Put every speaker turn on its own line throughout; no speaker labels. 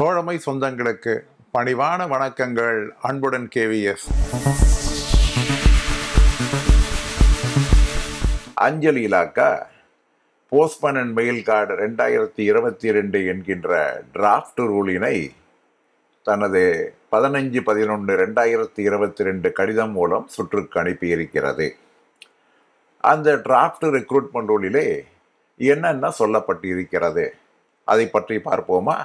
தோழமை சொந்தங்களுக்கு பணிவான வணக்கங்கள். அன்புடன் கேவிஎஸ் அஞ்சலி இலாக்கா போஸ்ட்மேன் அண்ட் மெயில் கார்டு ரெண்டாயிரத்தி இருபத்தி ரெண்டு என்கின்ற டிராஃப்ட் ரூலினை தனது பதினஞ்சு பதினொன்று ரெண்டாயிரத்தி இருபத்தி ரெண்டு கடிதம் மூலம் சுற்றுக்கு அனுப்பியிருக்கிறது. அந்த டிராஃப்ட் ரெக்ரூட்மெண்ட் ரூலிலே என்னென்ன சொல்லப்பட்டிருக்கிறது? அதை பற்றி பார்ப்போமா?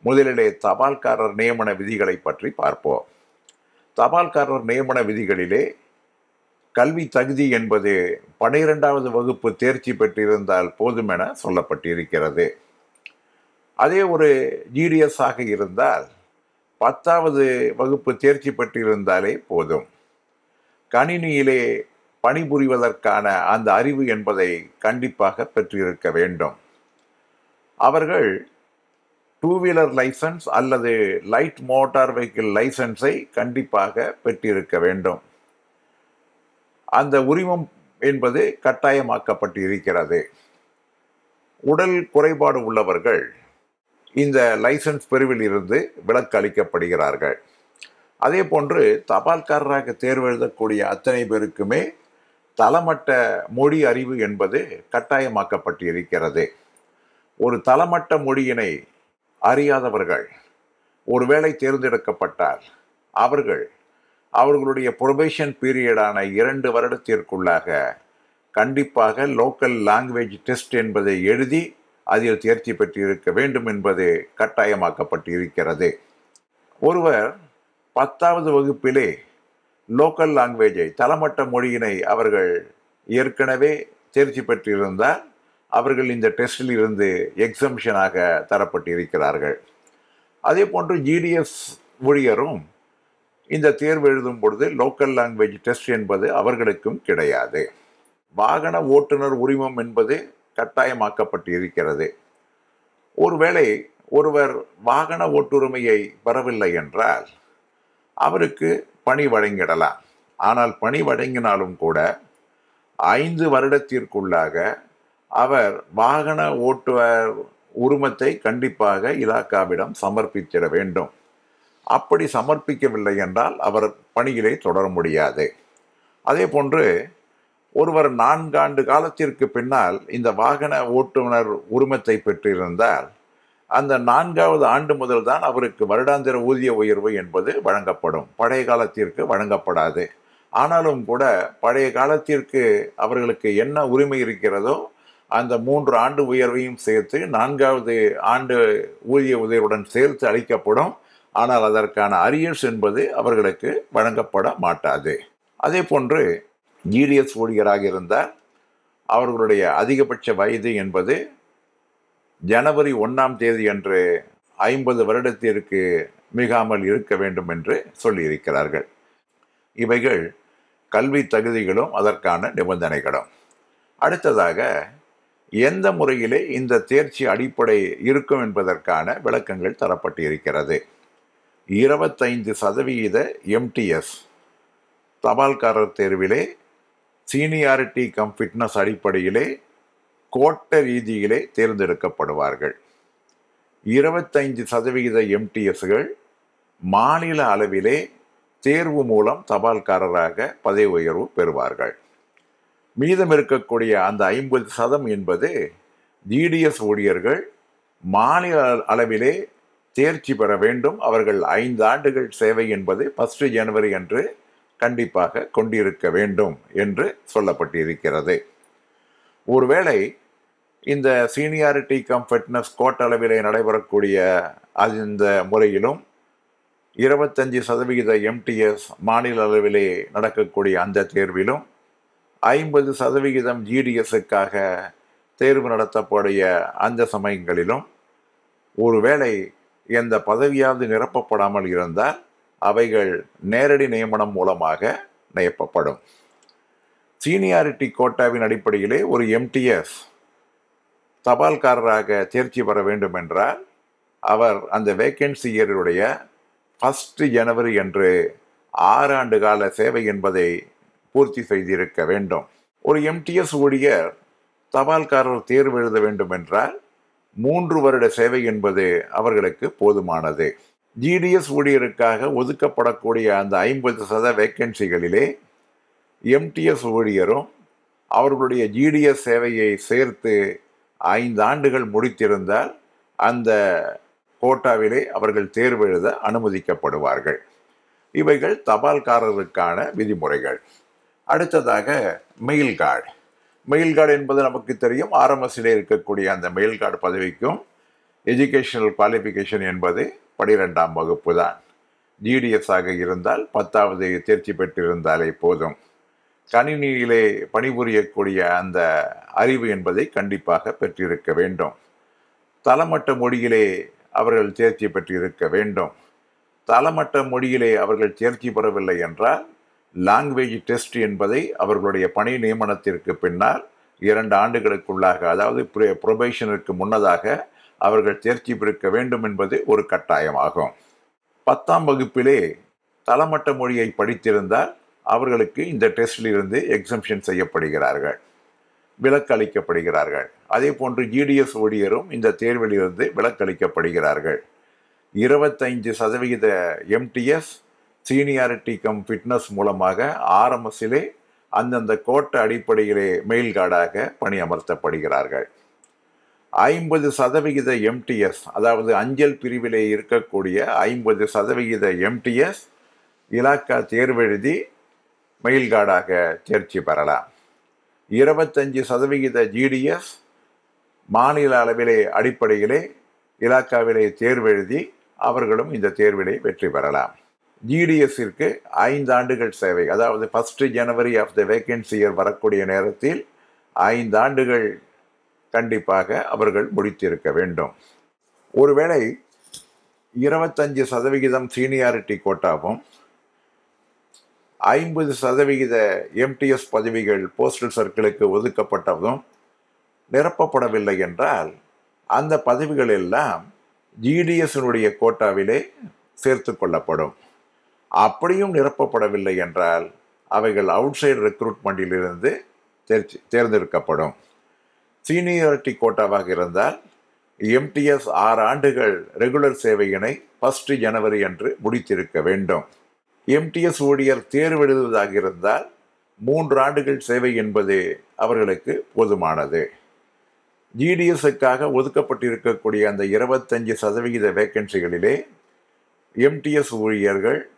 முதலிலே தபால்காரர் நியமன விதிகளை பற்றி பார்ப்போம். தபால்காரர் நியமன விதிகளிலே கல்வி தகுதி என்பது பனிரெண்டாவது வகுப்பு தேர்ச்சி பெற்றிருந்தால் போதுமென சொல்லப்பட்டிருக்கிறது. அதே ஒரு ஜிடிஎஸ் ஆக இருந்தால் பத்தாவது வகுப்பு தேர்ச்சி பெற்றிருந்தாலே போதும். கணினியிலே பணிபுரிவதற்கான அந்த அறிவு என்பதை கண்டிப்பாக பெற்றிருக்க வேண்டும். அவர்கள் டூ வீலர் லைசன்ஸ் அல்லது லைட் மோட்டார் வெஹிக்கிள் லைசன்ஸை கண்டிப்பாக பெற்றிருக்க வேண்டும். அந்த உரிமம் என்பது கட்டாயமாக்கப்பட்டு இருக்கிறது உடல் குறைபாடு உள்ளவர்கள் இந்த லைசன்ஸ் பிரிவில் இருந்து விலக்கு அளிக்கப்படுகிறார்கள். அதே போன்று தபால்காரராக தேர்வு எழுதக்கூடிய அத்தனை பேருக்குமே தளமட்ட மொழி அறிவு என்பது கட்டாயமாக்கப்பட்டு இருக்கிறது ஒரு தளமட்ட மொழியினை அறியாதவர்கள். ஒருவேளை தேர்ந்தெடுக்கப்பட்டால் அவர்கள் அவர்களுடைய ப்ரொபேஷன் பீரியடான இரண்டு வருடத்திற்குள்ளாக கண்டிப்பாக லோக்கல் லாங்குவேஜ் டெஸ்ட் என்பதை எழுதி அதில் தேர்ச்சி பெற்றிருக்க வேண்டும் என்பது கட்டாயமாக்கப்பட்டு இருக்கிறது ஒருவர் பத்தாவது வகுப்பிலே லோக்கல் லாங்குவேஜை தளமட்ட மொழியினை அவர்கள் ஏற்கனவே தேர்ச்சி பெற்றிருந்தால் அவர்கள் இந்த டெஸ்டில் இருந்து எக்ஸம்ஷனாக தரப்பட்டிருக்கிறார்கள். அதே போன்று ஜிடிஎஸ் ஊழியரும் இந்த தேர்வு எழுதும் பொழுது லோக்கல் லாங்குவேஜ் டெஸ்ட் என்பது அவர்களுக்கும் கிடையாது. வாகன ஓட்டுநர் உரிமம் என்பது கட்டாயமாக்கப்பட்டு இருக்கிறது ஒருவேளை ஒருவர் வாகன ஓட்டுரிமையை பெறவில்லை என்றால் அவருக்கு பணி வழங்கிடலாம். ஆனால் பணி வழங்கினாலும் கூட ஐந்து வருடத்திற்குள்ளாக அவர் வாகன ஓட்டுவர் உரிமத்தை கண்டிப்பாக இலாக்காவிடம் சமர்ப்பித்திட வேண்டும். அப்படி சமர்ப்பிக்கவில்லை என்றால் அவர் பணியிலே தொடர முடியாது. அதே போன்று ஒருவர் நான்காண்டு காலத்திற்கு பின்னால் இந்த வாகன ஓட்டுநர் உரிமத்தை பெற்றிருந்தால் அந்த நான்காவது ஆண்டு முதல் தான் அவருக்கு வருடாந்திர ஊதிய உயர்வு என்பது வழங்கப்படும். பழைய காலத்திற்கு வழங்கப்படாது. ஆனாலும் கூட பழைய காலத்திற்கு அவர்களுக்கு என்ன உரிமை இருக்கிறதோ அந்த மூன்று ஆண்டு உயர்வையும் சேர்த்து நான்காவது ஆண்டு ஊதிய உயர்வுடன் சேர்த்து அளிக்கப்படும். ஆனால் அதற்கான அரியர்ஸ் என்பது அவர்களுக்கு வழங்கப்பட மாட்டாது. அதே போன்று ஜிடிஎஸ் ஊழியராக இருந்தால் அவர்களுடைய அதிகபட்ச வயது என்பது ஜனவரி ஒன்றாம் தேதி அன்று ஐம்பது வருடத்திற்கு மிகாமல் இருக்க வேண்டும் என்று சொல்லியிருக்கிறார்கள். இவைகள் கல்வி தகுதிகளும் அதற்கான நிபந்தனைகளும். அடுத்ததாக எந்த முறையிலே இந்த தேர்ச்சி அடிப்படை இருக்கும் என்பதற்கான விளக்கங்கள் தரப்பட்டு இருக்கிறது இருபத்தைந்து சதவிகித எம்டிஎஸ் தபால்காரர் தேர்விலே சீனியாரிட்டி கம் ஃபிட்னஸ் அடிப்படையிலே கோட்ட ரீதியிலே தேர்ந்தெடுக்கப்படுவார்கள். இருபத்தைந்து சதவிகித எம்டிஎஸ்கள் மாநில அளவிலே தேர்வு மூலம் தபால்காரராக பதவி உயர்வு பெறுவார்கள். மீதம் இருக்கக்கூடிய அந்த ஐம்பது சதம் என்பது ஜிடிஎஸ் ஊழியர்கள் மாநில அளவிலே தேர்ச்சி பெற வேண்டும். அவர்கள் ஐந்து ஆண்டுகள் சேவை என்பது ஃபஸ்ட்டு ஜனவரி அன்று கண்டிப்பாக கொண்டிருக்க வேண்டும் என்று சொல்லப்பட்டிருக்கிறது. ஒருவேளை இந்த சீனியாரிட்டி கம் ஃபிட்னஸ் கோட் அளவிலே நடைபெறக்கூடிய அது இந்த முறையிலும் இருபத்தஞ்சி சதவிகித எம்டிஎஸ் மாநில அளவிலே நடக்கக்கூடிய அந்த தேர்விலும் ஐம்பது சதவிகிதம் ஜிடிஎஸ்ஸுக்காக தேர்வு நடத்தப்படைய அந்த சமயங்களிலும் ஒருவேளை எந்த பதவியாவது நிரப்பப்படாமல் இருந்தால் அவைகள் நேரடி நியமனம் மூலமாக நியப்பப்படும் சீனியாரிட்டி கோட்டாவின் அடிப்படையிலே ஒரு எம்டிஎஸ் தபால்காரராக தேர்ச்சி பெற வேண்டும் என்றால் அவர் அந்த வேக்கன்சி இயருடைய ஃபஸ்ட்டு ஜனவரி அன்று ஆறு ஆண்டு கால சேவை என்பதை பூர்த்தி செய்திருக்க வேண்டும். ஒரு எம்டிஎஸ் ஊழியர் தபால்காரர் தேர்வு எழுத வேண்டும் என்றால் மூன்று வருட சேவை என்பது அவர்களுக்கு போதுமானது. ஜிடிஎஸ் ஊழியருக்காக ஒதுக்கப்படக்கூடிய அந்த ஐம்பது சத வேக்கன்சிகளிலே எம்டிஎஸ் ஊழியரும் அவர்களுடைய ஜிடிஎஸ் சேவையை சேர்த்து ஐந்து ஆண்டுகள் முடித்திருந்தால் அந்த கோட்டாவிலே அவர்கள் தேர்வு எழுத அனுமதிக்கப்படுவார்கள். இவைகள் தபால்காரருக்கான விதிமுறைகள். அடுத்ததாக மெயில் கார்டு மெயில் கார்டு என்பது நமக்கு தெரியும். ஆர்எம்எஸ்ஸிலே இருக்கக்கூடிய அந்த மெயில் கார்டு பதவிக்கும் எஜுகேஷனல் குவாலிஃபிகேஷன் என்பது பனிரெண்டாம் வகுப்பு தான். ஜிடிஎஸ் ஆக இருந்தால் பத்தாவது தேர்ச்சி பெற்றிருந்தாலே போதும். கணினியிலே பணிபுரியக்கூடிய அந்த அறிவு என்பதை கண்டிப்பாக பெற்றிருக்க வேண்டும். தளமட்ட மொழியிலே அவர்கள் தேர்ச்சி பெற்றிருக்க வேண்டும். தளமட்ட மொழியிலே அவர்கள் தேர்ச்சி பெறவில்லை என்றால் லாங்குவேஜ் டெஸ்ட் என்பதை அவர்களுடைய பணி நியமனத்திற்கு பின்னால் இரண்டு ஆண்டுகளுக்குள்ளாக அதாவது ப்ரொபேஷனுக்கு முன்னதாக அவர்கள் தேர்ச்சி பெருக்க வேண்டும் என்பது ஒரு கட்டாயமாகும். பத்தாம் வகுப்பிலே தளமட்ட மொழியை படித்திருந்தால் அவர்களுக்கு இந்த டெஸ்டிலிருந்து எக்ஸம்ஷன் செய்யப்படுகிறார்கள் விலக்கு அளிக்கப்படுகிறார்கள் அதே போன்று ஜிடிஎஸ் ஊழியரும் இந்த தேர்விலிருந்து விலக்களிக்கப்படுகிறார்கள். இருபத்தைந்து சதவிகித எம்டிஎஸ் சீனியாரிட்டி கம் ஃபிட்னஸ் மூலமாக ஆரம்பசிலே அந்தந்த கோட்ட அடிப்படையிலே மெயில் கார்டாக பணியமர்த்தப்படுகிறார்கள். ஐம்பது சதவிகித எம்டிஎஸ் அதாவது அஞ்சல் பிரிவிலே இருக்கக்கூடிய ஐம்பது சதவிகித எம்டிஎஸ் இலாக்கா தேர்வெழுதி மெயில் கார்டாக தேர்ச்சி பெறலாம். இருபத்தஞ்சு சதவிகித ஜிடிஎஸ் மாநில அளவிலே அடிப்படையிலே இலாக்காவிலே தேர்வெழுதி அவர்களும் இந்த தேர்விலே வெற்றி பெறலாம். ஜிடிஎஸ்ஸிற்கு ஐந்து ஆண்டுகள் சேவை. அதாவது first January of the vacancy year வரக்கூடிய நேரத்தில் ஐந்து ஆண்டுகள் கண்டிப்பாக அவர்கள் முடித்திருக்க வேண்டும். ஒருவேளை இருபத்தஞ்சு சதவிகிதம் சீனியாரிட்டி கோட்டாவும் ஐம்பது சதவிகித எம்டிஎஸ் பதவிகள் போஸ்டல் சர்க்கிளுக்கு ஒதுக்கப்பட்டதும் நிரப்பப்படவில்லை என்றால் அந்த பதவிகள் எல்லாம் ஜிடிஎஸ்னுடைய கோட்டாவிலே சேர்த்து கொள்ளப்படும். அப்படியும் நிரப்பப்படவில்லை என்றால் அவைகள் அவுட்சைடு ரெக்ரூட்மெண்ட்டிலிருந்து தேர்ச்சி தேர்ந்தெடுக்கப்படும். சீனியாரிட்டி கோட்டாவாக இருந்தால் எம்டிஎஸ் ஆறு ஆண்டுகள் ரெகுலர் சேவையினை ஃபஸ்ட்டு ஜனவரி அன்று முடித்திருக்க வேண்டும். எம்டிஎஸ் ஊழியர் தேர்வெழுதுவதாக இருந்தால் மூன்று ஆண்டுகள் சேவை என்பது அவர்களுக்கு போதுமானது. ஜிடிஎஸ்ஸுக்காக ஒதுக்கப்பட்டிருக்கக்கூடிய அந்த இருபத்தஞ்சு சதவிகித வேக்கன்சிகளிலே எம்டிஎஸ் ஊழியர்கள்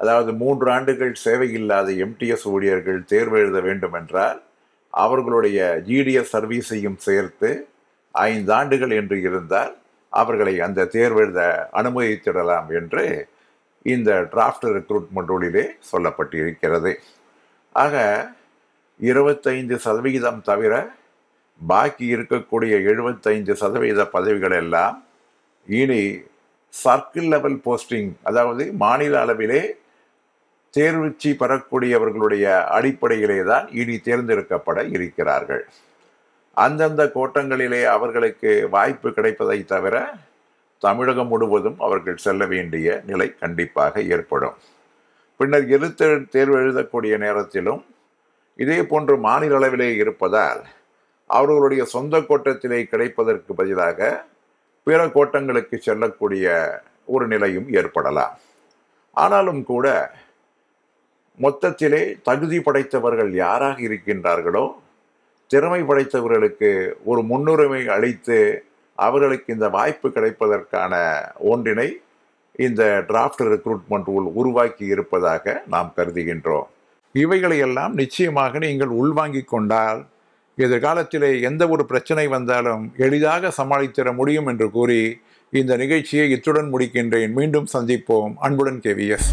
அதாவது மூன்று ஆண்டுகள் சேவை இல்லாத எம்டிஎஸ் ஊழியர்கள் தேர்வு எழுத வேண்டும் என்றால் அவர்களுடைய ஜிடிஎஸ் சர்வீஸையும் சேர்த்து ஐந்து ஆண்டுகள் என்று இருந்தால் அவர்களை அந்த தேர்வு எழுத அனுமதித்திடலாம் என்று இந்த டிராஃப்ட் ரெக்ரூட்மெண்ட் ரூலிலே சொல்லப்பட்டிருக்கிறது. ஆக இருபத்தைந்து சதவிகிதம் தவிர பாக்கி இருக்கக்கூடிய எழுபத்தைந்து சதவீத பதவிகள் எல்லாம் இனி சர்க்கிள் லெவல் போஸ்டிங் அதாவது மாநில அளவிலே தேர்வுச்சி பெறக்கூடியவர்களுடைய அடிப்படையிலே தான் இனி தேர்ந்தெடுக்கப்பட இருக்கிறார்கள். அந்தந்த கோட்டங்களிலே அவர்களுக்கு வாய்ப்பு கிடைப்பதை தவிர தமிழகம் முழுவதும் அவர்கள் செல்ல வேண்டிய நிலை கண்டிப்பாக ஏற்படும். பின்னர் எழுத்து தேர்வு எழுதக்கூடிய நேரத்திலும் இதே போன்று மாநில அளவிலே இருப்பதால் அவர்களுடைய சொந்த கோட்டத்திலே கிடைப்பதற்கு பதிலாக பிற கோட்டங்களுக்கு செல்லக்கூடிய ஒரு நிலையும் ஏற்படலாம். ஆனாலும் கூட மொத்தத்திலே தகுதி படைத்தவர்கள் யாராக இருக்கின்றார்களோ திறமை படைத்தவர்களுக்கு ஒரு முன்னுரிமை அளித்து அவர்களுக்கு இந்த வாய்ப்பு கிடைப்பதற்கான ஒன்றினை இந்த டிராஃப்ட் ரெக்ரூட்மெண்ட் ரூல் உருவாக்கி இருப்பதாக நாம் கருதுகின்றோம். இவைகளையெல்லாம் நிச்சயமாக நீங்கள் உள்வாங்கிக் கொண்டால் எதிர்காலத்திலே எந்த ஒரு பிரச்சனை வந்தாலும் எளிதாக சமாளித்திட முடியும் என்று கூறி இந்த நிகழ்ச்சியை இத்துடன் முடிக்கின்றேன். மீண்டும் சந்திப்போம். அன்புடன் கேவிஎஸ்